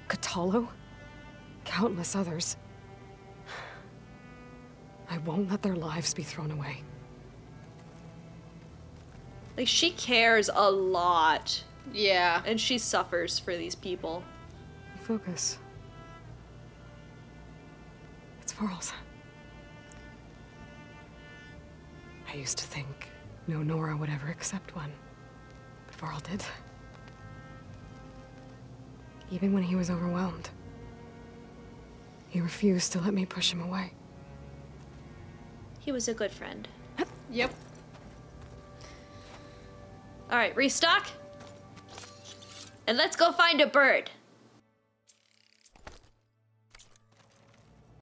Kotallo, countless others. I won't let their lives be thrown away.
Like she cares a lot
Yeah.
and she suffers for these people.
Focus. It's Varl's. I used to think no Nora would ever accept one. But Varl did. Even when he was overwhelmed. He refused to let me push him away.
He was a good friend.
Yep.
All right, restock. And let's go find a bird.